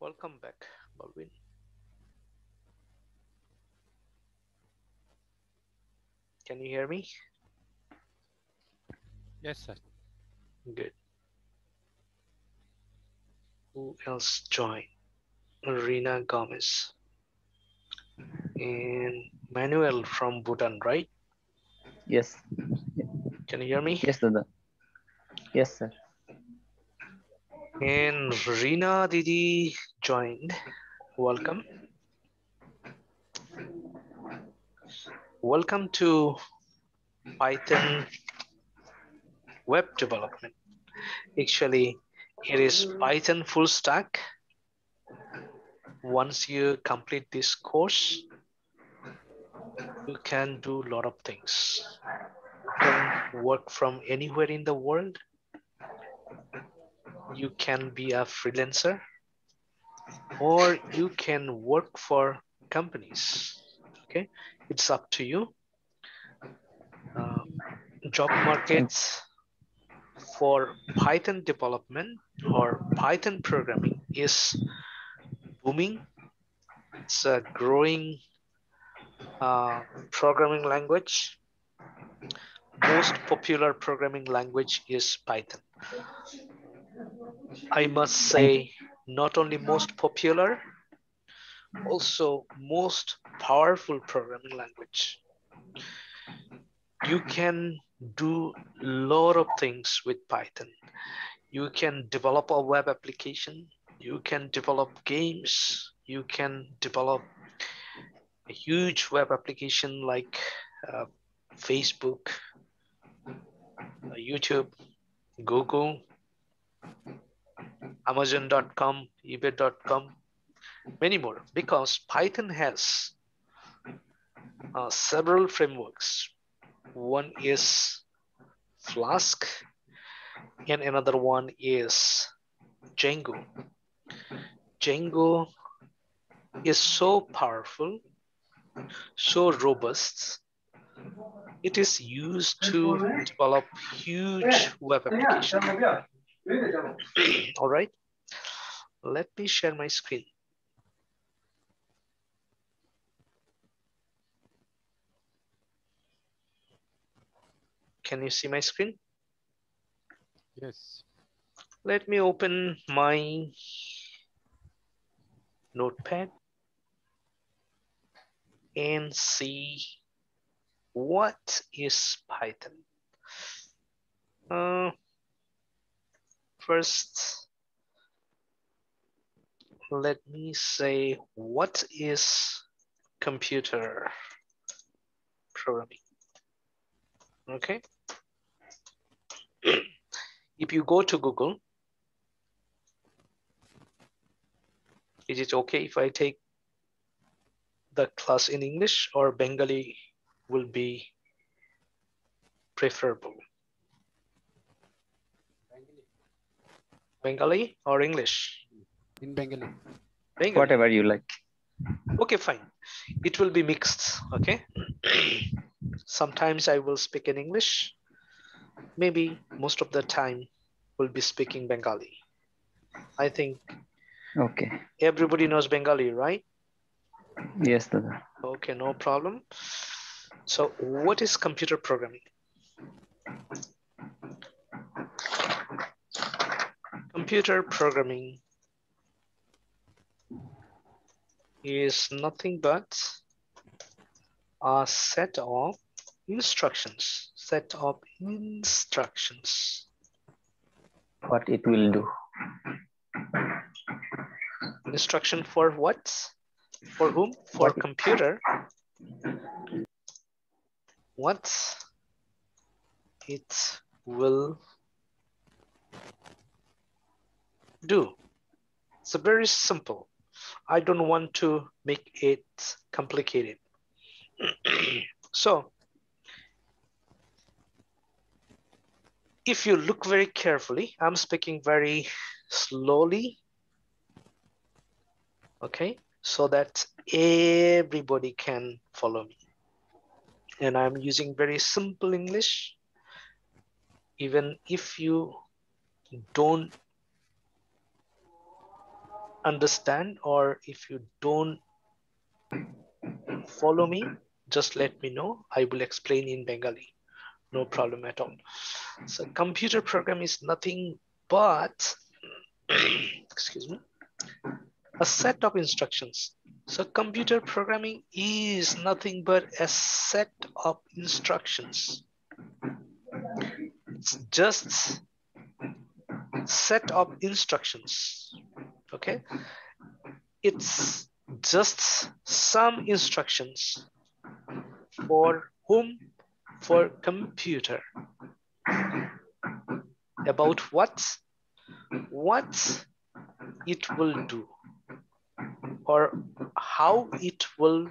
Welcome back, Balwin. Can you hear me? Yes, sir. Good. Who else joined? Rina Gomez and Manuel from Bhutan, right? Yes. Can you hear me? Yes, Dada. Yes, sir. And Rina Didi joined. Welcome. Welcome to Python web development. Actually, it is Python full stack. Once you complete this course, you can do a lot of things. You can work from anywhere in the world. You can be a freelancer or you can work for companies. Okay, it's up to you. Uh, job markets for Python development or Python programming is booming. It's a growing uh, programming language. Most popular programming language is Python. I must say, not only most popular, also most powerful programming language. You can do a lot of things with Python. You can develop a web application, you can develop games, you can develop a huge web application like uh, Facebook, uh, YouTube, Google, Amazon.com, eBay.com, many more, because Python has uh, several frameworks. One is Flask, and another one is Django. Django is so powerful, so robust. It is used to develop huge web applications. All right, let me share my screen. Can you see my screen? Yes. Let me open my notepad and see what is Python. Uh, first, let me say what is computer programming. Okay. if you go to Google, is it okay if I take the class in English or Bengali will be preferable? Bengali or English? In Bengali. Bengali. Whatever you like. Okay, fine. It will be mixed, okay? Sometimes I will speak in English. Maybe most of the time will be speaking Bengali. I think Okay. everybody knows Bengali, right? Yes, Dada. Okay, no problem. So what is computer programming? Computer programming is nothing but a set of instructions, set of instructions. What it will do. Instruction for what? For whom? For What- computer. What it will do. It's very simple. I don't want to make it complicated. so if you look very carefully, I'm speaking very slowly, okay, so that everybody can follow me. And I'm using very simple English. Even if you don't understand or if you don't follow me, just let me know. I will explain in Bengali. No problem at all. So computer program is nothing but, excuse me, a set of instructions. So computer programming is nothing but a set of instructions. It's just set of instructions. Okay. It's just some instructions for whom? For computer. About what? What it will do or how it will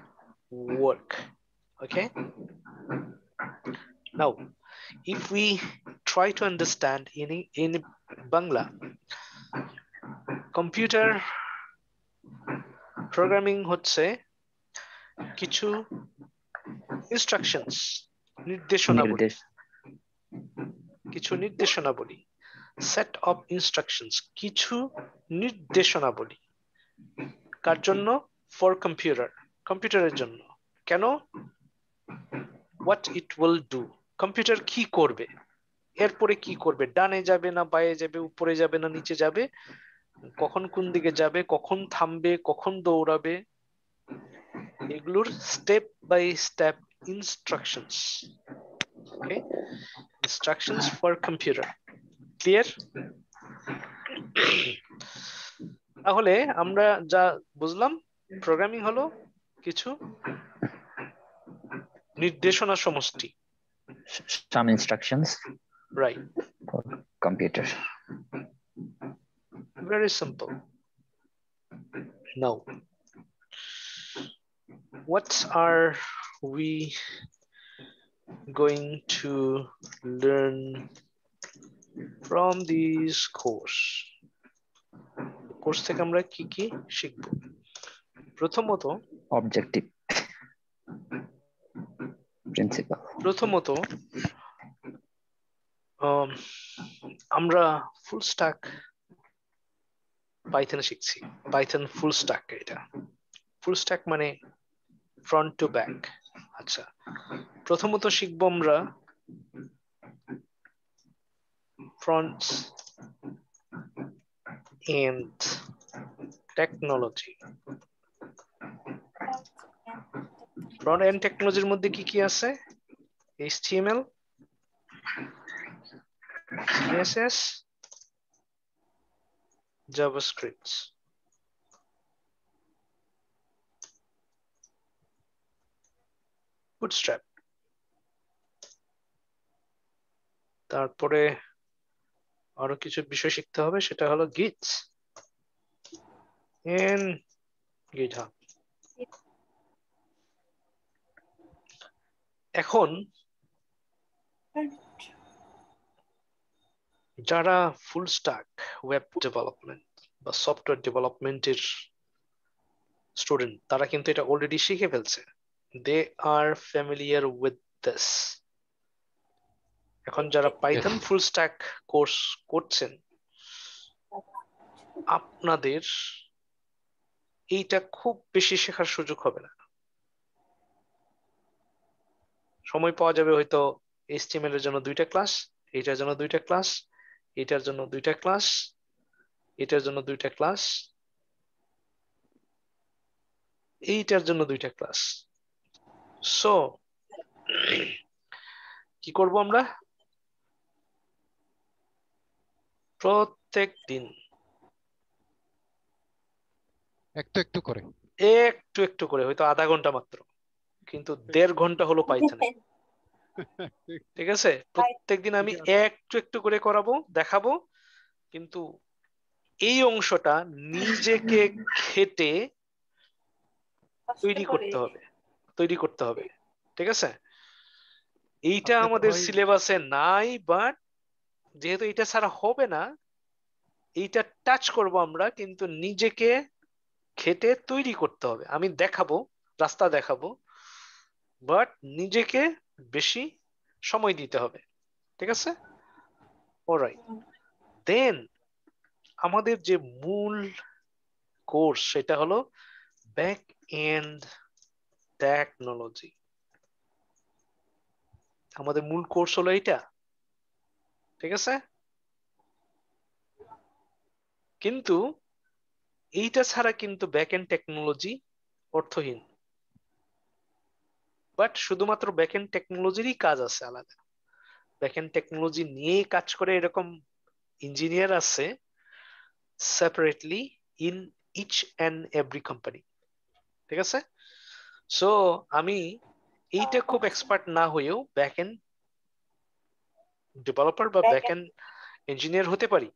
work. Okay. Now, if we try to understand in, in Bangla, computer programming হচ্ছে কিছু instructions নির্দেশনাবলী নির্দেশ কিছু নির্দেশনাবলী set of instructions কিছু নির্দেশনাবলী কার জন্য? For computer কম্পিউটারের জন্য। কেন? What it will do computer কি করবে? এরপরে কি করবে? ডানে যাবে না বায়ে যাবে উপরে যাবে না নিচে যাবে? কখন কোন দিকে যাবে কখন থামবে কখন দৌড়াবে এগুলোর step by step instructions okay instructions for computer clear তাহলে আমরা যা বুঝলাম প্রোগ্রামিং হলো কিছু নির্দেশনা সমষ্টি। Some instructions right computer. Very simple now what are we going to learn from this course course থেকে আমরা কি কি শিখব প্রথমত objective principle প্রথমত আম, আমরা ফুল স্ট্যাক পাইথন শিখছি। পাইথন ফুল স্ট্যাক এটা। ফুল স্ট্যাক মানে ফ্রন্ট টু ব্যাক আচ্ছা প্রথমত শিখব আমরা front end technology front end টেকনোলজির মধ্যে কি কি আছে? HTML CSS JavaScript Bootstrap. তারপরে আরও কিছু বিষয় শিখতে হবে সেটা হলো গিট এন GitHub. এখন যারা ফুল স্ট্যাক ওয়েব ডেভেলপমেন্ট বা সফটওয়্যার ডেভেলপমেন্টের স্টুডেন্ট তারা কিন্তু এটা অলরেডি শিখে ফেলছে। They are familiar with this এখন যারা পাইথন ফুল স্ট্যাক কোর্স করছেন আপনাদের এইটা খুব বেশি শেখার সুযোগ হবে না। সময় পাওয়া যাবে হয়তো HTML এর জন্য দুইটা ক্লাস এটার জন্য দুইটা ক্লাস এটার জন্য দুইটা ক্লাস এটার জন্য দুইটা ক্লাস এইটার জন্য দুইটা ক্লাস সো কি করব আমরা? প্রত্যেক দিন একটু একটু করে। একটু একটু করে হয়তো আধা ঘণ্টা মাত্র। কিন্তু দেড় ঘণ্টা হলো পাইথনে। ঠিক আছে? প্রত্যেকদিন আমি একটু একটু করে করাবো দেখাবো। কিন্তু এই অংশটা নিজেকে খেটে তৈরি করতে হবে তৈরি করতে হবে ঠিক আছে? এইটা আমাদের সিলেবাসে নাই বাট যেহেতু এটা ছাড়া হবে না এইটা টাচ করব আমরা কিন্তু নিজেকে খেটে তৈরি করতে হবে। আমি দেখাবো রাস্তা দেখাবো বাট নিজেকে বেশি সময় দিতে হবে ঠিক আছে? অলরাইট দেন আমাদের যে মূল কোর্স সেটা হলো ব্যাক এন্ড টেকনোলজি আমাদের মূল কোর্স হলো এইটা, ঠিক আছে? কিন্তু এইটা ছাড়া কিন্তু ব্যাক এন্ড টেকনোলজি অর্থহীন। বাট শুধুমাত্র ব্যাক এন্ড টেকনোলজিরই কাজ আছে আলাদা। ব্যাক এন্ড টেকনোলজি নিয়ে কাজ করে এরকম ইঞ্জিনিয়ার আছে separately in each and every company ঠিক আছে? সো আমি এইটা খুব এক্সপার্ট না হয়েও ব্যাক এন্ড ডেভেলপার বা ব্যাক এন্ড ইঞ্জিনিয়ার হতে পারি।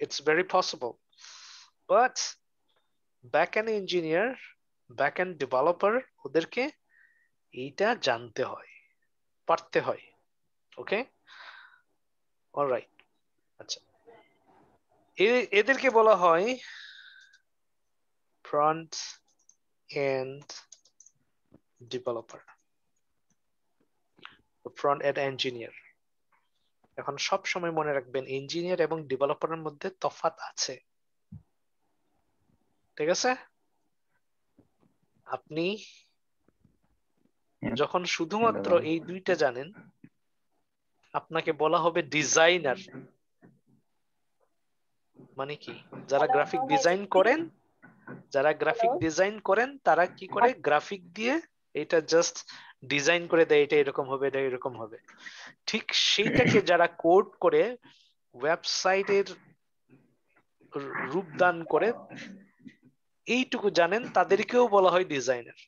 It's very possible but back end engineer back end developer ওদেরকে এইটা জানতে হয় পারতে হয়। ওকে অলরাইট আচ্ছা। এদেরকে বলা হয় front end developer front end engineer এখন সব সময় মনে রাখবেন ইঞ্জিনিয়ার এবং ডেভেলপারের মধ্যে তফাত আছে। ঠিক আছে? আপনি যখন শুধুমাত্র এই দুইটা জানেন আপনাকে বলা হবে ডিজাইনার মানে কি? যারা গ্রাফিক ডিজাইন করেন যারা গ্রাফিক ডিজাইন করেন তারা কি করে? গ্রাফিক দিয়ে এটা জাস্ট ডিজাইন করে দেয় এটা এরকম হবে এটা এরকম হবে। ঠিক সেইটাকে যারা কোড করে ওয়েবসাইটের রূপদান করে এইটুকু জানেন তাদেরকেও বলা হয় ডিজাইনার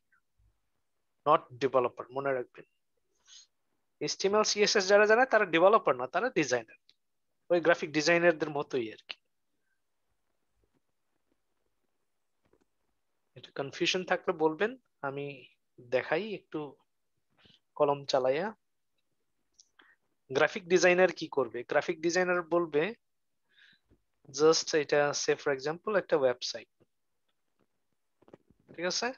নট ডেভেলপার মনে রাখবেন। HTML সিএসএস যারা জানে তারা ডেভেলপার না তারা ডিজাইনার ওই গ্রাফিক ডিজাইনারদের মতোই আর কি। কনফিউশন থাকলে বলবেন, আমি দেখাই একটু কলম চালাইয়া। গ্রাফিক ডিজাইনার কি করবে? গ্রাফিক ডিজাইনার বলবে জাস্ট এটা সে ফর এক্সাম্পল একটা ওয়েবসাইট ঠিক আছে?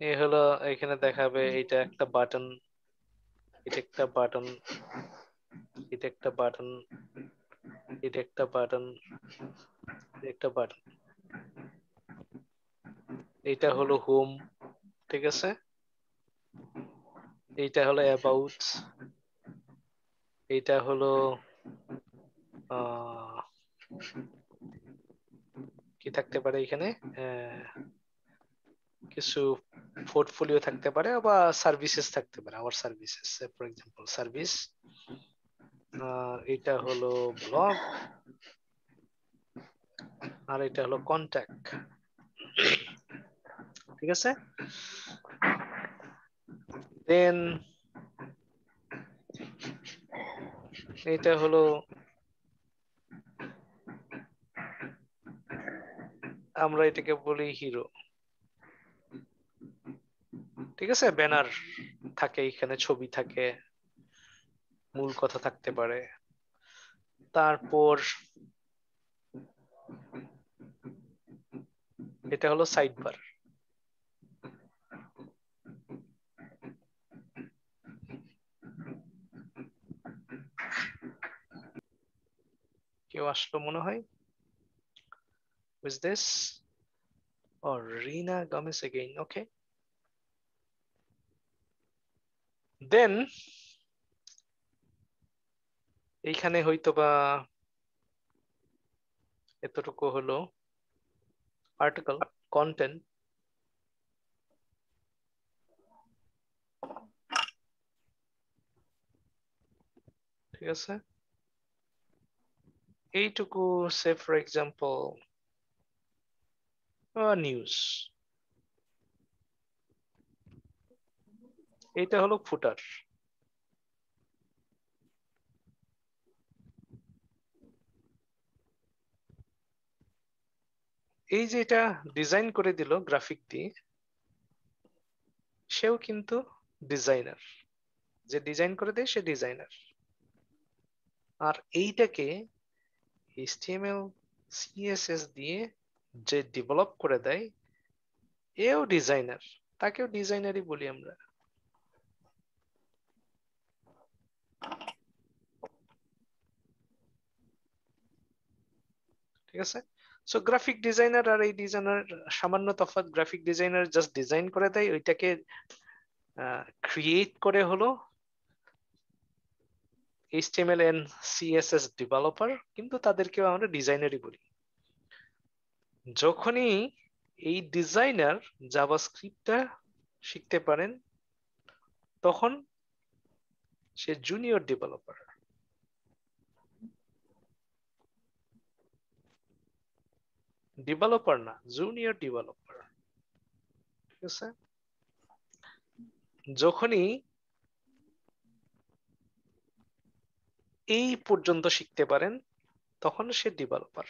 এ হলো এখানে দেখাবে, এটা একটা বাটন এটা একটা বাটন এটা একটা বাটন এটা একটা বাটন একটা বাটন এটা হলো হোম, ঠিক আছে? এইটা হলো অ্যাবাউট এইটা হলো কি থাকতে পারে এখানে? কিছু পোর্টফোলিও থাকতে পারে বা সার্ভিসেস থাকতে পারে our services for example service এটা হলো ব্লগ আর এটা হলো কন্ট্যাক্ট ঠিক আছে? দেন এটা হলো, আমরা এটাকে বলি হিরো ঠিক আছে? ব্যানার থাকে এখানে, ছবি থাকে, মূল কথা থাকতে পারে। তারপর, এটা হলো সাইড কেউ আসলো মনে হয়। With this, or Rina Gomez again, okay? দেন এইখানে হয়তো বা এতটুকু হলো আর্টিকেল কন্টেন্ট ঠিক আছে? এইটুকু সে ফর এক্সাম্পল নিউজ এটা হলো ফুটার এই যে এটা ডিজাইন করে দিল গ্রাফিক দিয়ে সেও কিন্তু ডিজাইনার যে ডিজাইন করে দেয় সে ডিজাইনার আর এইটাকে HTML CSS দিয়ে যে ডেভেলপ করে দেয়, এও ডিজাইনার তাকেও ডিজাইনারই বলি আমরা। ঠিক আছে? সো গ্রাফিক ডিজাইনার আর এই ডিজাইনার সামান্য তফাৎ গ্রাফিক ডিজাইনার জাস্ট ডিজাইন করে দেয়। ওইটাকে ক্রিয়েট করে হলো HTML এন্ড CSS ডেভেলপার কিন্তু তাদেরকেও আমরা ডিজাইনারই বলি। যখনই এই ডিজাইনার জাভাস্ক্রিপ্টটা শিখতে পারেন, তখন সে জুনিয়র ডেভেলপার ডেভেলপার না জুনিয়র ডেভেলপার ঠিক আছে? যখনই এই পর্যন্ত শিখতে পারেন তখন সে ডেভেলপার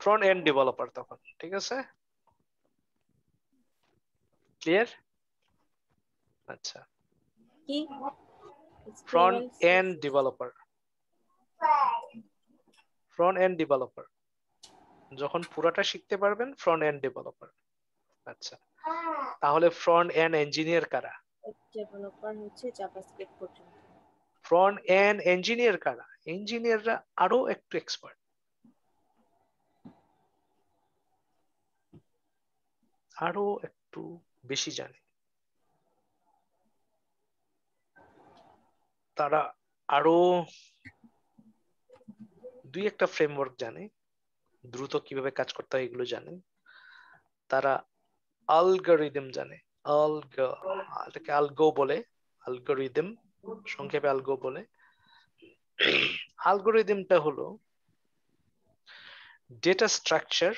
ফ্রন্ট এন্ড ডেভেলপার তখন ঠিক আছে? ক্লিয়ার আচ্ছা। কি? Front end developer front end developer যখন পুরাটা শিখতে পারবেন ফ্রন্ট এন্ড ডেভেলপার আচ্ছা। তাহলে ফ্রন্ট এন্ড ইঞ্জিনিয়ার কারা? ডেভেলপার হচ্ছে জাভাস্ক্রিপ্ট পর্যন্ত। ফ্রন্ট এন্ড ইঞ্জিনিয়ার কারা? ইঞ্জিনিয়াররা আরও একটু এক্সপার্ট আরও একটু বেশি জানে। তারা আরও দুই একটা ফ্রেমওয়ার্ক জানে, দ্রুত কীভাবে কাজ করতে হয় এগুলো জানে। তারা আলগরিদম জানে। আলগা এটাকে আলগো বলে। আলগরিদম সংক্ষেপে আলগো বলে আলগরিদমটা হলো ডেটা স্ট্রাকচার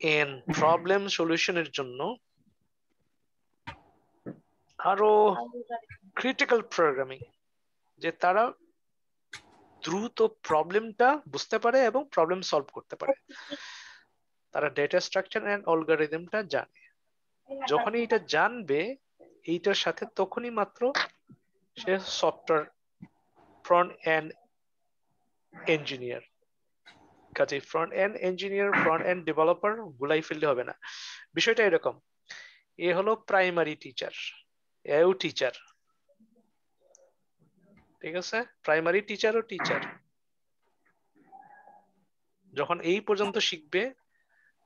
এন্ড প্রবলেম সলিউশনের জন্য আরও ক্রিটিক্যাল প্রোগ্রামিং যে তারা দ্রুত প্রবলেমটা বুঝতে পারে এবং প্রবলেম সলভ করতে পারে। তারা ডেটা স্ট্রাকচার এন্ড অলগারিদমটা জানে। যখনই এটা জানবে এইটার সাথে তখনই মাত্র সে সফটওয়্যার ফ্রন্ট এন্ড ইঞ্জিনিয়ার কাজে front end engineer front end developer গুলাই ফেললে হবে না। বিষয়টা এরকম, এ হলো প্রাইমারি টিচার এও টিচার ঠিক আছে? প্রাইমারি টিচার ও টিচার যখন এই পর্যন্ত শিখবে,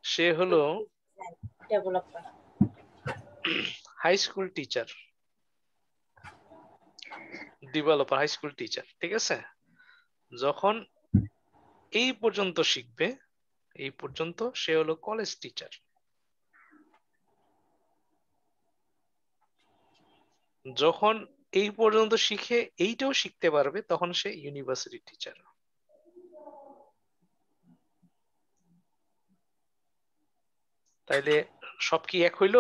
সে হলো developer high school teacher developer high school teacher ঠিক আছে? যখন এই পর্যন্ত শিখবে, এই পর্যন্ত সে হলো কলেজ টিচার যখন এই পর্যন্ত শিখে, এইটাও শিখতে পারবে, তখন সে ইউনিভার্সিটি টিচার তাইলে সব কি এক হইল?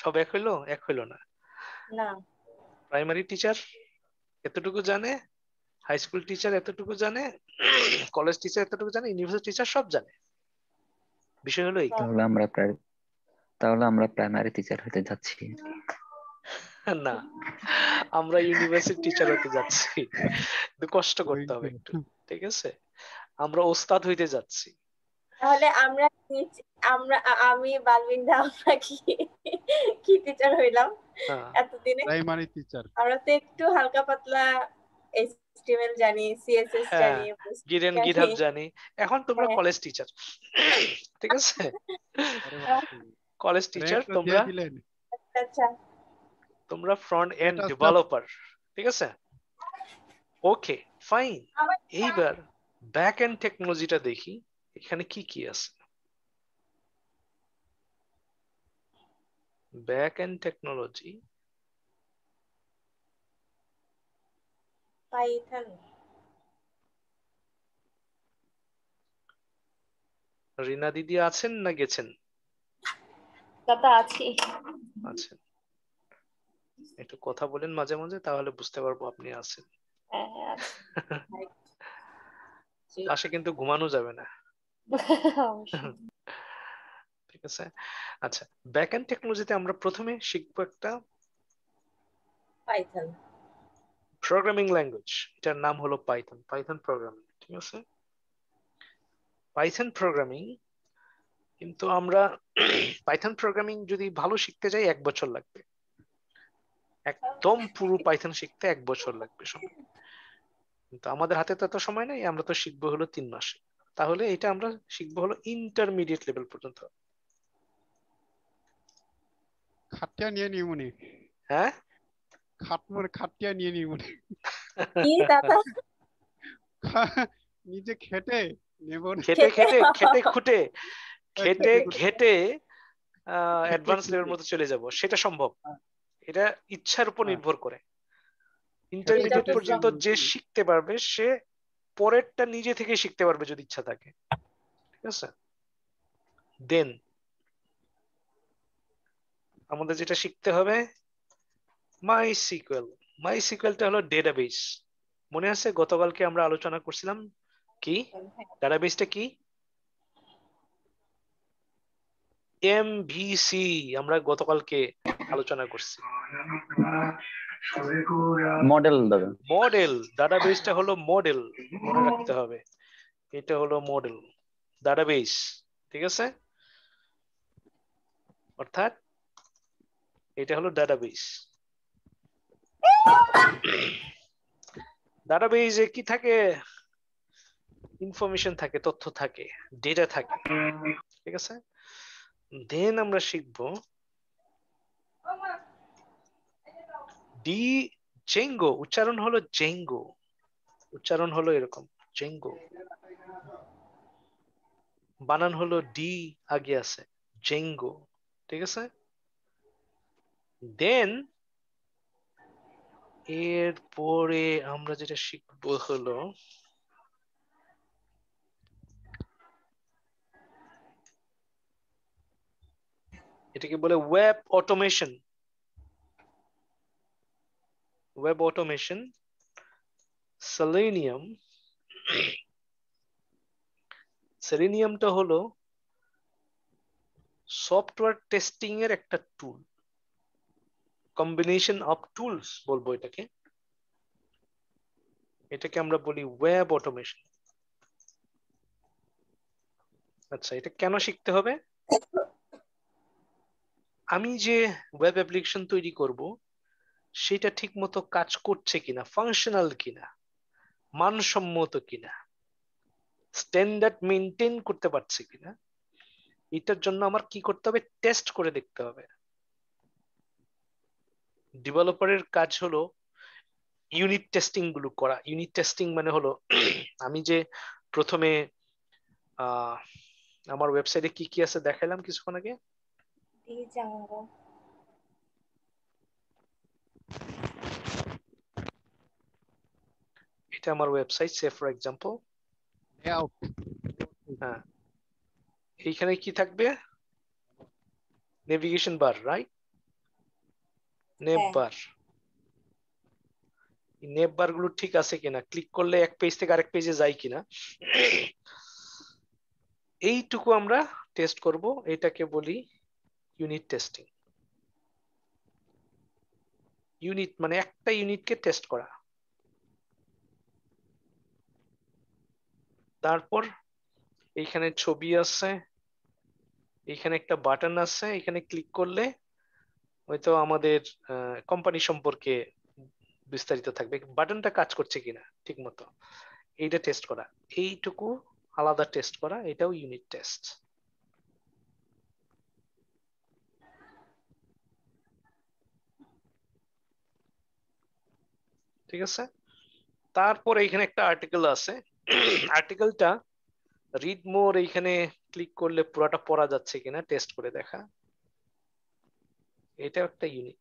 সব এক হইল? এক হইল না। না। প্রাইমারি টিচার এতটুকু জানে হাই স্কুল টিচার এতটুকু জানে কলেজ টিচার এতটুকু জানে ইউনিভার্সিটি টিচার সব জানে। বিষয় হলো এই। তাহলে আমরা প্রায় তাহলে আমরা প্রাইমারি টিচার হতে যাচ্ছি। না আমরা ইউনিভার্সিটি টিচার হতে যাচ্ছি। কিন্তু কষ্ট করতে হবে একটু ঠিক আছে? আমরা ওস্তাদ হইতে যাচ্ছি। তাহলে আমরা আমরা আমি বালবিন্দা আমরা কি কি টিচার হইলাম? হ্যাঁ এতদিনে। প্রাইমারি টিচার আমরা তো একটু হালকা পাতলা এইচটিএমএল জানি সিএসএস হ্যাঁ, জানি গিরেন জানি। গিটহাব জানি। এখন তোমরা হ্যাঁ। কলেজ টিচার ঠিক আছে? কলেজ টিচার তোমরা? আচ্ছা তোমরা ফ্রন্ট এন্ড ডেভেলপার ঠিক আছে? ওকে ফাইন এইবার ব্যাক এন্ড টেকনোলজিটা দেখি। এখানে কি কি আছে? And technology Python. রিনা দিদি আছেন না গেছেন? দাদা আছি। আছেন। একটু কথা বলেন মাঝে মাঝে তাহলে বুঝতে পারব আপনি আছেন। হ্যাঁ হ্যাঁ। পাশে কিন্তু ঘুমানো যাবে না। ঠিক আছে? আচ্ছা ব্যাক এন্ড টেকনোলজিতে আমরা প্রথমে শিখব একটা পাইথন প্রোগ্রামিং ল্যাঙ্গুয়েজ এটার নাম হলো পাইথন পাইথন প্রোগ্রামিং ঠিক আছে? পাইথন প্রোগ্রামিং কিন্তু আমরা পাইথন প্রোগ্রামিং যদি ভালো শিখতে যাই এক বছর লাগবে। একদম পুরো পাইথন শিখতে এক বছর লাগবে সময় কিন্তু আমাদের হাতে তো এত সময় নেই আমরা তো শিখব হলো তিন মাসে। তাহলে এটা আমরা শিখব হলো ইন্টারমিডিয়েট লেভেল পর্যন্ত। খাটিয়া নিয়ে নিই মনে। হ্যাঁ? খাট মনে খাটিয়া নিয়ে নিই মনে। কি দাদা? নিজে খেটে নেব না। খেটে খেটে খেটে খুটে খেটে ঘেটে অ্যাডভান্স লেভেলের মধ্যে চলে যাব। সেটা সম্ভব। এটা ইচ্ছার উপর হ্যাঁ। নির্ভর করে। ইন্টারমিডিয়েট পর্যন্ত যে শিখতে পারবে সে পরেরটা নিজে থেকে শিখতে পারবে যদি ইচ্ছা থাকে। ঠিক আছে? দেন আমাদের যেটা শিখতে হবে মাই সিকুয়েল মাই সিকুয়েলটা হলো ডেটাবেস মনে আছে? গতকালকে আমরা আলোচনা করছিলাম। কি? ডাটাবেসটা কি? এমভিসি আমরা গতকালকে আলোচনা করছি। মডেল দাদা। মডেল ডাটাবেসটা হলো মডেল মনে রাখতে হবে। এটা হলো মডেল ডাটাবেস ঠিক আছে? অর্থাৎ এটা হলো ডাটাবেস ডাটাবেসে কি থাকে? ইনফরমেশন থাকে, তথ্য থাকে ডেটা থাকে। ঠিক আছে? দেন আমরা শিখব ডি জেঙ্গো উচ্চারণ হলো জেঙ্গো উচ্চারণ হলো এরকম জেঙ্গো বানান হলো ডি আগে আছে জেঙ্গো ঠিক আছে? দেন এরপরে আমরা যেটা শিখব হলো, এটাকে বলে web automation web automation Selenium সেলেনিয়ামটা হলো সফটওয়্যার টেস্টিং এর একটা টুল কম্বিনেশন অফ টুলস বলব এটাকে। এটাকে আমরা বলি ওয়েব অটোমেশন আচ্ছা এটা কেন শিখতে হবে? আমি যে ওয়েব অ্যাপ্লিকেশন তৈরি করব, সেটা ঠিক মতো কাজ করছে কিনা ফাংশনাল কিনা, মানসম্মত কিনা স্ট্যান্ডার্ড মেনটেন করতে পারছে কিনা, এটার জন্য আমার কি করতে হবে? টেস্ট করে দেখতে হবে। ডেভেলপারের কাজ হলো ইউনিট টেস্টিংগুলো করা। ইউনিট টেস্টিং মানে হলো আমি যে প্রথমে আহ আমার ওয়েবসাইটে কি কি আছে দেখাইলাম কিছুক্ষণ আগে? এটা আমার ওয়েবসাইট সে ফর এক্সাম্পল হ্যাঁ। এইখানে কি থাকবে? নেভিগেশন বার রাইট নেভ হ্যাঁ। বার। নেভ বারগুলো ঠিক আছে কিনা? ক্লিক করলে এক পেজ থেকে আরেক পেজে যায় কিনা? এইটুকু আমরা টেস্ট করব। এটাকে বলি ইউনিট টেস্টিং ইউনিট মানে একটা ইউনিটকে টেস্ট করা। তারপর এইখানে ছবি আছে এখানে একটা বাটন আছে এখানে ক্লিক করলে হয়তো আমাদের কোম্পানি সম্পর্কে বিস্তারিত থাকবে বাটনটা কাজ করছে কিনা, ঠিক মতো। এইটা টেস্ট করা, এইটুকু আলাদা টেস্ট করা, এটাও ইউনিট টেস্ট ঠিক আছে? তারপর এইখানে একটা আর্টিকেল আছে। আর্টিকেলটা রিড মোর এইখানে ক্লিক করলে পুরোটা পড়া যাচ্ছে কিনা টেস্ট করে দেখা। এটা একটা ইউনিট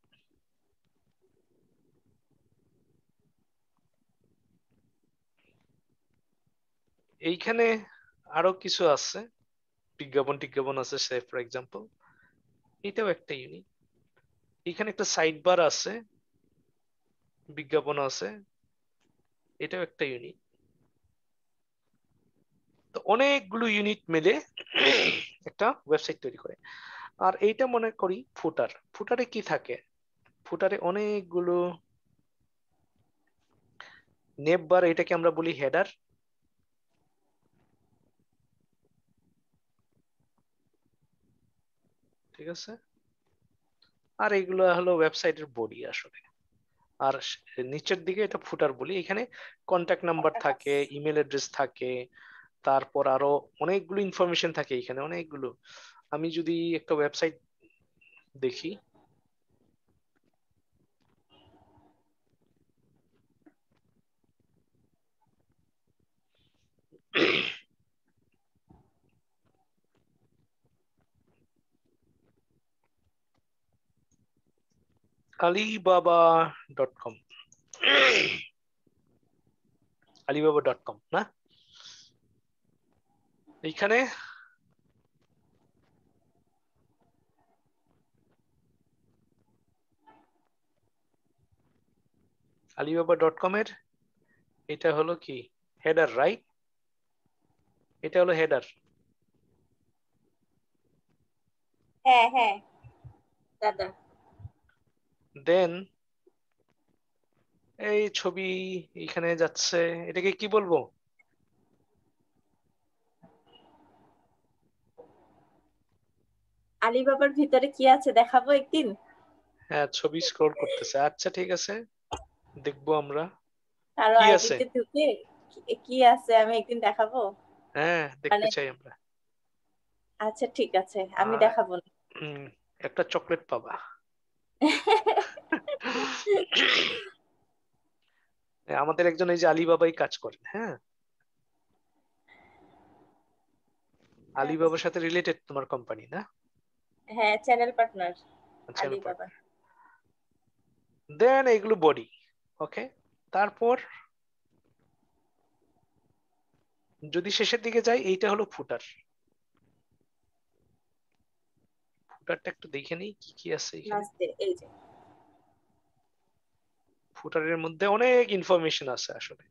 এইখানে আরও কিছু আছে, বিজ্ঞাপন টিজ্ঞাপন আছে সে ফর এক্সাম্পল এটাও একটা ইউনিট এখানে একটা সাইড বার আছে বিজ্ঞাপন আছে, এটাও একটা ইউনিট তো অনেকগুলো ইউনিট মিলে একটা ওয়েবসাইট তৈরি করে। আর এইটা মনে করি ফুটার। ফুটারে কি থাকে? ফুটারে অনেকগুলো নেব বার এটাকে আমরা বলি হেডার। ঠিক আছে? আর এগুলো হলো ওয়েবসাইটের বডি আসলে। আর নিচের দিকে এটা ফুটার বলি। এখানে কন্ট্যাক্ট নাম্বার থাকে ইমেল অ্যাড্রেস থাকে তারপর আরও অনেকগুলো ইনফরমেশন থাকে এখানে অনেকগুলো। আমি যদি একটা ওয়েবসাইট দেখি ডট কম না? এইখানে আলিবাবা ডট কম এর এটা হলো কি? হেডার রাইট এটা হলো হেডার হ্যাঁ হ্যাঁ। দাদা। দেন এই ছবি এখানে যাচ্ছে। এটাকে কি বলব? আলিবাবার ভিতরে কি আছে দেখাবো একদিন? হ্যাঁ ছবি স্ক্রল করতেছে। আচ্ছা ঠিক আছে। দেখব আমরা। কি আছে? আইডিতে ঢুকে কি- আছে? আমি একদিন দেখাবো? হ্যাঁ দেখতে মানে- চাই আমরা। আচ্ছা ঠিক আছে। আমি দেখাবো একটা চকলেট পাবা। আমাদের একজন এই যে আলিবাবাই কাজ করেন হ্যাঁ? আলিবাবার সাথে রিলেটেড তোমার কোম্পানি না? হ্যাঁ চ্যানেল পার্টনার আচ্ছা আলিবাবা। দেন এগুলো বডি ওকে তারপর যদি শেষের দিকে যাই এইটা হলো ফুটার। ফুটারটা একটু দেখে নিই কি কি আছে ফুটারের মধ্যে অনেক ইনফরমেশন আছে আসলে।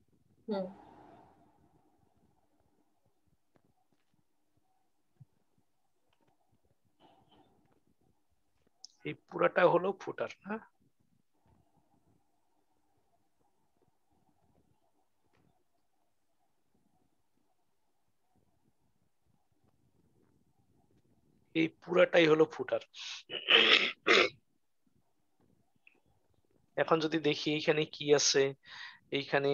এই পুরাটা হলো ফুটার না এই পুরাটাই হলো ফুটার। এখন যদি দেখি এইখানে কি আছে, এইখানে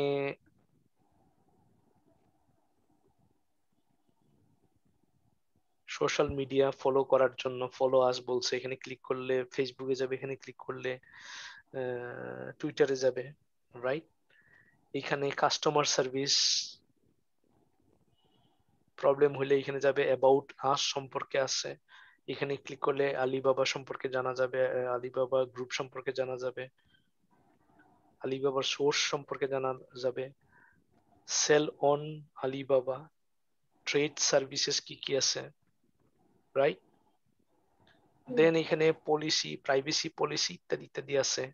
সোশ্যাল মিডিয়া ফলো করার জন্য ফলো আস বলছে, এখানে ক্লিক করলে ফেসবুকে যাবে, এখানে ক্লিক করলে টুইটারে যাবে রাইট এখানে কাস্টমার সার্ভিস প্রবলেম হলে এখানে যাবে অ্যাবাউট আস সম্পর্কে আছে। এখানে ক্লিক করলে আলিবাবা সম্পর্কে জানা যাবে আলিবাবা গ্রুপ সম্পর্কে জানা যাবে আলিবাবার সোর্স সম্পর্কে জানা যাবে sell on Alibaba trade services কি কি আছে রাইট দেন এখানে পলিসি প্রাইভেসি পলিসি ইত্যাদি ইত্যাদি আছে।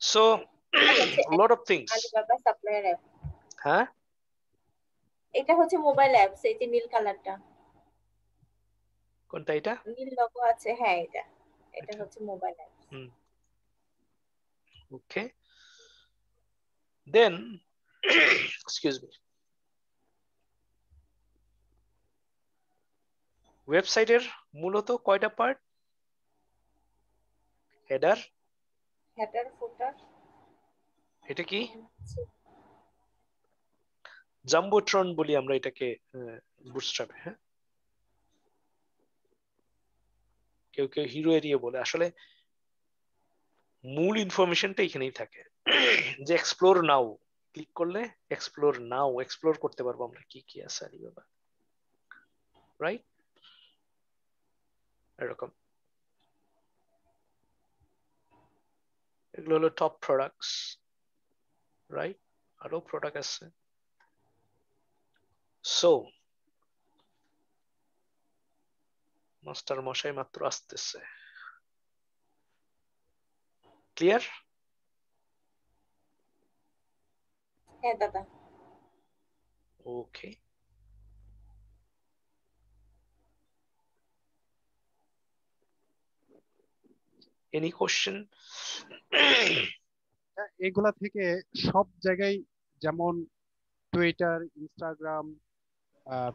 So lot of things Alibaba supplier app হ্যাঁ? এটা হচ্ছে মোবাইল অ্যাপস এই যে নীল কালারটা। কোনটা এটা? নীল লোগো আছে হ্যাঁ এটা। এটা এটা। হচ্ছে mobile app okay. Then excuse me. ওয়েবসাইটের মূলত কয়টা পার্ট হেডার হেডার ফুটার এটা কি? জাম্বোট্রন বলি আমরা এটাকে বুটস্ট্র্যাপ হ্যাঁ? কেউ কেউ হিরো এরিয়া বলে। আসলে মূল ইনফরমেশনটা এখানেই থাকে, যে এক্সপ্লোর নাও ক্লিক করলে এক্সপ্লোর নাও এক্সপ্লোর করতে পারব আমরা কি কি আছে আলিবাবা রাইট এরকম। এগুলো হলো টপ প্রোডাক্টস রাইট আরও প্রোডাক্ট আছে। সো মাস্টার মশাই মাত্র আসতেছে। ক্লিয়ার হ্যাঁ দাদা। ওকে এনি কোশ্চেন এগুলা থেকে সব জায়গায় যেমন টুইটার ইনস্টাগ্রাম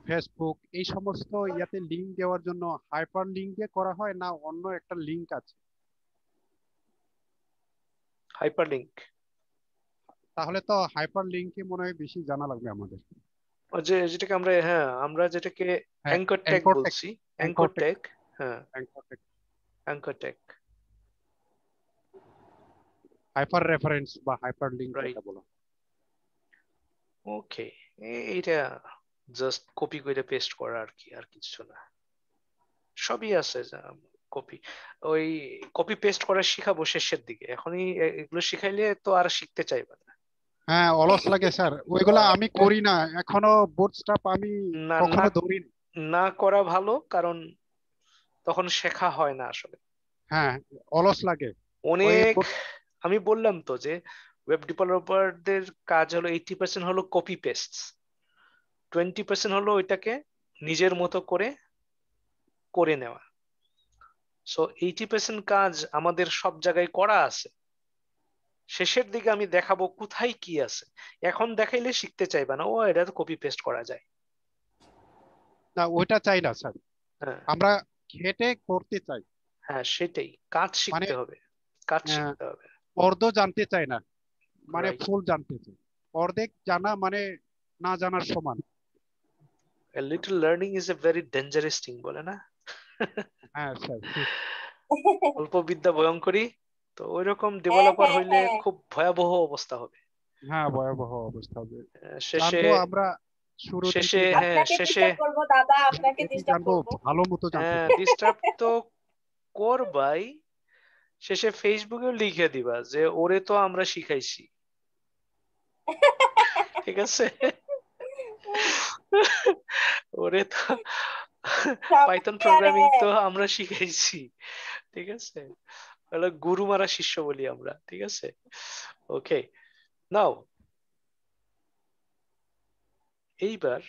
ফেসবুক এই সমস্ত ইয়াতে লিংক দেওয়ার জন্য হাইপার লিংক দিয়ে করা হয় না অন্য একটা লিংক আছে? হাইপারলিংক তাহলে তো হাইপার লিংকে মনে হয় বেশি জানা লাগবে আমাদের। যে যেটাকে আমরা হ্যাঁ আমরা যেটাকে অ্যাঙ্কর ট্যাগ বলছি। অ্যাঙ্কর ট্যাগ হ্যাঁ। অ্যাঙ্কর ট্যাগ হাইপার রেফারেন্স বা হাইপার লিংক. যেটা বলা। ওকে এইটা জাস্ট কপি করে পেস্ট করা আর কি আর কিছু না। সবই আছে কপি ওই কপি পেস্ট করা শিখাবো শেষের দিকে। এখনই এগুলো শিখাইলে তো আর শিখতে চাইবে না। হ্যাঁ অলস লাগে স্যার। ওইগুলা আমি করি না। এখনও বোর্ড স্টাফ আমি কখনো ধরি না। না করা ভালো কারণ তখন শেখা হয় না আসলে। হ্যাঁ অলস লাগে। অনেক আমি বললাম তো যে ওয়েব ডেভেলপারদের কাজ হলো এইটি পার্সেন্ট হলো কপি পেস্ট টোয়েন্টি পার্সেন্ট হলো ওইটাকে নিজের মতো করে করে নেওয়া। সো এইটি পার্সেন্ট কাজ আমাদের সব জায়গায় করা আছে। শেষের দিকে আমি দেখাবো কোথায় কি আছে। এখন দেখাইলে শিখতে চাইবে না। ও এটা তো কপি পেস্ট করা যায়। না ওইটা চাই না স্যার। হ্যাঁ। আমরা খেটে করতে চাই। হ্যাঁ সেটাই। কাজ শিখতে হবে। কাজ হ্যাঁ। শিখতে হবে। অর্ধ জানতে চাই না। মানে ফুল জানতে চাই। অর্ধেক জানা মানে না জানার সমান। A little learning is a very dangerous thing বলে না? হ্যাঁ অল্প বিদ্যা ভয়ঙ্করী তো ওইরকম ডেভেলপার হ্যাঁ, হইলে হ্যাঁ। খুব ভয়াবহ অবস্থা হবে। হ্যাঁ ভয়াবহ অবস্থা হবে। শেষে আমরা শুরু শেষে হ্যাঁ শেষে ডিস্টার্ব দাদা আপনাকে ডিস্টার্ব করব। ভালো মতো হ্যাঁ ডিস্টার্ব তো করবাই। শেষে ফেসবুকে লিখে দিবা যে ওরে তো আমরা শিখাইছি। ঠিক আছে? ওরে তো পাইথন প্রোগ্রামিং। তো আমরা শিখাইছি ঠিক আছে? তাহলে গুরু মারা শিষ্য বলি আমরা ঠিক আছে? ওকে নাও এইবার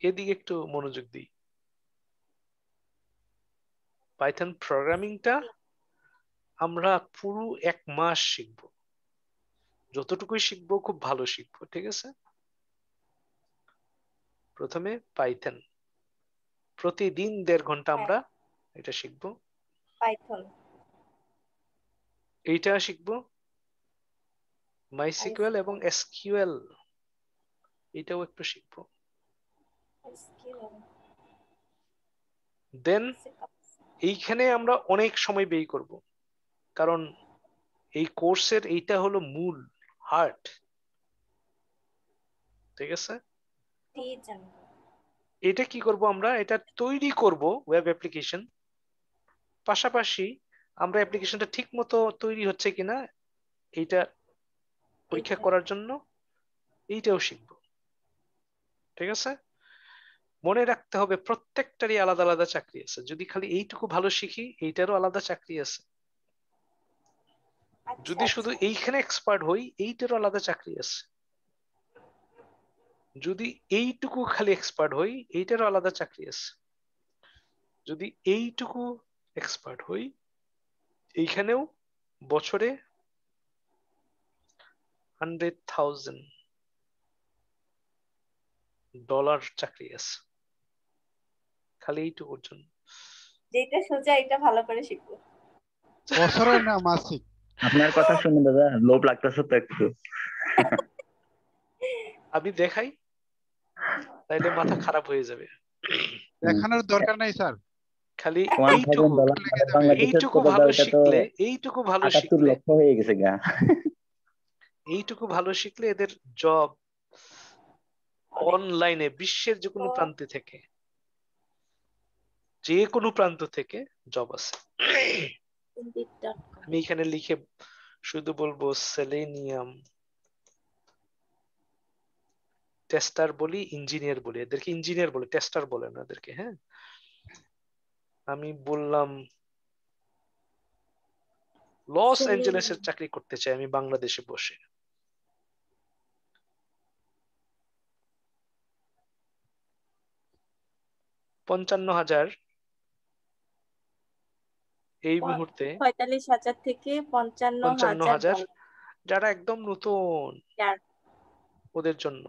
এদিকে একটু মনোযোগ দিই। পাইথন প্রোগ্রামিংটা আমরা পুরো এক মাস শিখব। যতটুকুই শিখব খুব ভালো শিখব ঠিক আছে? প্রথমে পাইথন। প্রতিদিন দেড় ঘণ্টা আমরা এটা শিখব। পাইথন। এইটা শিখব। মাইসিকুয়েল এবং এসকিউএল এটাও একটু শিখব। দেন এইখানে আমরা অনেক সময় ব্যয় করব। কারণ এই কোর্সের এইটা হলো মূল। হার্ট। ঠিক আছে? এটা কি করব আমরা? এটা তৈরি করব ওয়েব অ্যাপ্লিকেশন পাশাপাশি আমরা অ্যাপ্লিকেশনটা ঠিক মতো তৈরি হচ্ছে কিনা এইটা পরীক্ষা করার জন্য এইটাও শিখব। ঠিক আছে? মনে রাখতে হবে প্রত্যেকটারই আলাদা আলাদা চাকরি আছে। যদি খালি এইটুকু ভালো শিখি এইটারও আলাদা চাকরি আছে। যদি শুধু এইখানে এক্সপার্ট হই এইটারও আলাদা চাকরি আছে। যদি এইটুকু খালি এক্সপার্ট হই এইটারও আলাদা চাকরি আছে। যদি এইটুকু এক্সপার্ট হই এইখানেও বছরে হান্ড্রেড থাউজেন্ড ডলার চাকরি আছে। খালি এইটুকুর জন্য। যেটা সোজা এটা ভালো করে শিখব। বছরের না মাসিক? আপনার কথা শুনে দাদা লোভ লাগতেছে তো একটু। আমি দেখাই তাইলে মাথা খারাপ হয়ে যাবে। দেখানোর দরকার নাই স্যার। খালি এইটুকু ভালো শিখলে এইটুকু ভালো শিখলে। লক্ষ হয়ে গেছে গা। এইটুকু ভালো শিখলে এদের জব অনলাইনে বিশ্বের যে কোনো প্রান্তে থেকে যে কোনো প্রান্ত থেকে জব আছে। আমি এখানে লিখে শুধু বলব সেলেনিয়াম টেস্টার বলি ইঞ্জিনিয়ার বলি। এদেরকে ইঞ্জিনিয়ার বলে টেস্টার বলে না এদেরকে হ্যাঁ? আমি বললাম লস অ্যাঞ্জেলেসের চাকরি করতে চাই আমি বাংলাদেশে বসে। পঞ্চান্ন হাজার এই মুহূর্তে পঁয়তাল্লিশ হাজার থেকে পঞ্চান্ন পঞ্চান্ন হাজার যারা একদম নতুন ওদের জন্য।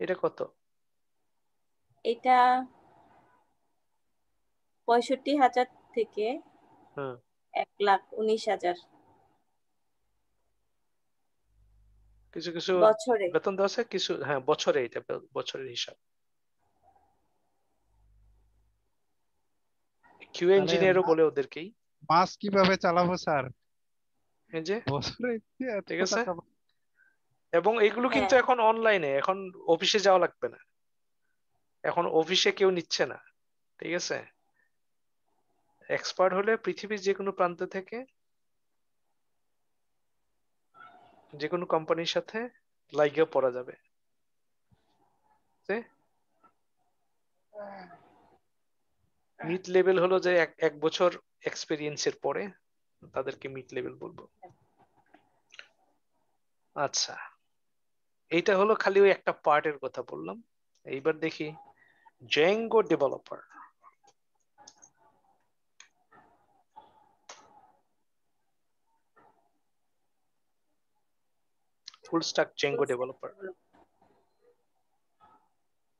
এটা কত? এটা পঁয়ষট্টি হাজার থেকে এক লাখ উনিশ হাজার। কিছু কিছু বছরে। বেতন দেওয়া আছে? কিছু হ্যাঁ বছরে এটা বছরের হিসাব। কিউ ইঞ্জিনিয়ারও বলে ওদেরকেই। মাস কীভাবে চালাবো স্যার? এই যে। বছরে ঠিক আছে। এবং এগুলো কিন্তু হ্যাঁ। এখন অনলাইনে এখন অফিসে যাওয়া লাগবে না। এখন অফিসে কেউ নিচ্ছে না। ঠিক আছে? এক্সপার্ট হলে পৃথিবীর যে কোনো প্রান্ত থেকে যে কোনো কোম্পানির সাথে লাইগে পড়া যাবে। মিড লেভেল হলো যে এক বছর এক্সপিরিয়েন্সের পরে তাদেরকে মিড লেভেল বলব। আচ্ছা এইটা হলো খালি ওই একটা পার্টের কথা বললাম। এইবার দেখি Django developer full stack Django developer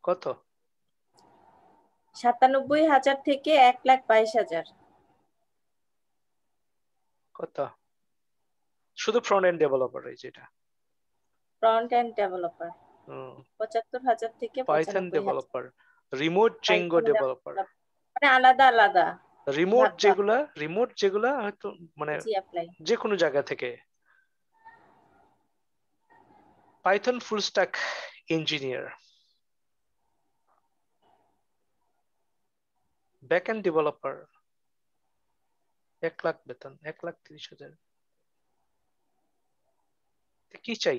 কত? সাতানব্বই হাজার থেকে এক লাখ বাইশ হাজার। কত? শুধু ফ্রন্ট এন্ড ডেভেলপার এই যেটা। ফ্রন্ট এন্ড ডেভেলপার পঁচাত্তর হাজার থেকে Python developer remote Python developer মানে আলাদা আলাদা। রিমোট। যেগুলা রিমোট যেগুলা হয়তো মানে যে কোনো জায়গা থেকে। Python full stack engineer backend developer এক লাখ বেতন, এক লাখ তিরিশ হাজার। কি চাই?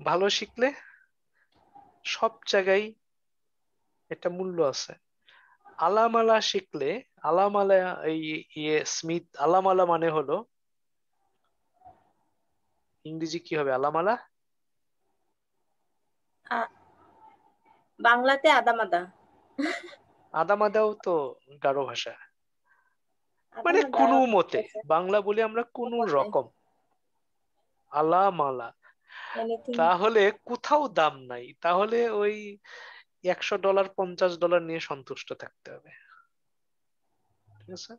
ভালো শিখলে সব জায়গায় একটা মূল্য আছে। আলামালা শিখলে, আলামালা এই ইয়ে স্মিথ, আলামালা মানে হলো ইংরেজি কি হবে? আলামালা? বাংলাতে আদামাদা। আদামাদাও তো গারো ভাষা। মানে কোনো মতে বাংলা বলি আমরা কোন রকম আলামালা। Anything. তাহলে কোথাও দাম নাই। তাহলে ওই একশো ডলার পঞ্চাশ ডলার নিয়ে সন্তুষ্ট থাকতে হবে। ঠিক আছে?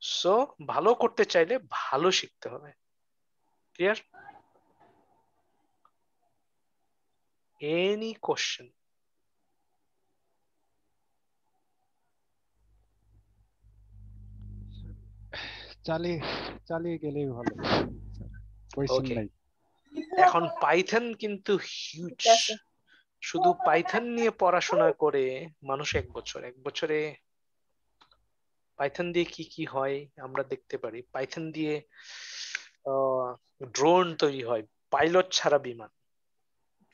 সো ভালো করতে চাইলে ভালো শিখতে হবে। ক্লিয়ার এনি কোশ্চেন চালিয়ে চালিয়ে গেলেই ভালো। নাই। এখন পাইথন কিন্তু হিউজ শুধু পাইথন নিয়ে পড়াশোনা করে মানুষ এক বছর। এক বছরে পাইথন দিয়ে কি কি হয় আমরা দেখতে পারি। পাইথন দিয়ে ড্রোন তৈরি হয়। পাইলট ছাড়া বিমান।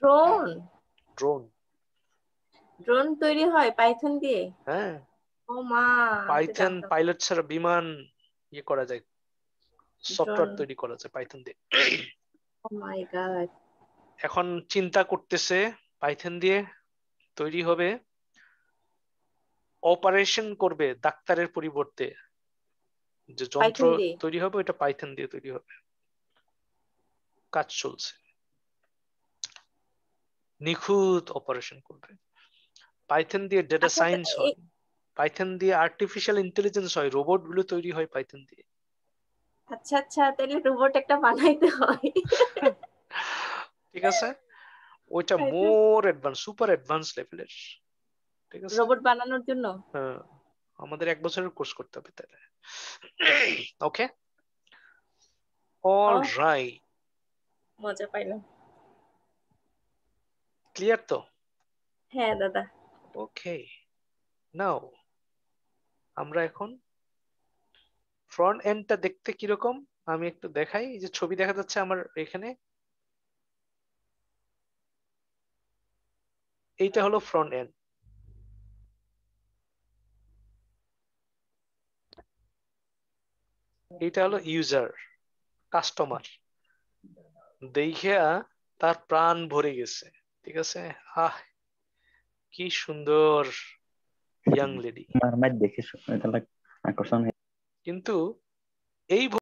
ড্রোন ড্রোন ড্রোন তৈরি হয় পাইথন দিয়ে? হ্যাঁ। ও মা পাইথন পাইলট ছাড়া বিমান ইয়ে করা যায়। সফটওয়্যার তৈরি করা যায় পাইথন দিয়ে। গড এখন চিন্তা করতেছে পাইথন দিয়ে তৈরি হবে। অপারেশন করবে ডাক্তারের পরিবর্তে। যে যন্ত্র তৈরি হবে ওটা পাইথন দিয়ে তৈরি হবে। কাজ চলছে। নিখুঁত অপারেশন করবে। পাইথন দিয়ে ডেটা সায়েন্স হয় পাইথন দিয়ে আর্টিফিশিয়াল ইন্টেলিজেন্স হয় রোবটগুলো তৈরি হয় পাইথন দিয়ে। আচ্ছা আচ্ছা তাহলে রোবট একটা বানাইতে হয়। ঠিক আছে? ওইটা মোর অ্যাডভান্স সুপার অ্যাডভান্স লেভেলের ঠিক আছে? রোবট বানানোর জন্য? হ্যাঁ আমাদের এক বছরের কোর্স করতে হবে তাহলে। Okay all. রাইট মজা পাইলাম। ক্লিয়ার তো? হ্যাঁ দাদা। ওকে নাও আমরা এখন ফ্রন্ট এন্ডটা দেখতে কীরকম? আমি একটু দেখাই। যে ছবি দেখা যাচ্ছে আমার এখানে। এইটা হলো ফ্রন্ট এন্ড এইটা হলো ইউজার কাস্টমার দেখিয়া তার প্রাণ ভরে গেছে। ঠিক আছে? আহ, কি সুন্দর। ইয়াং লেডি আমার মাঝ দেখে এটা লাগ আকর্ষণ কিন্তু এই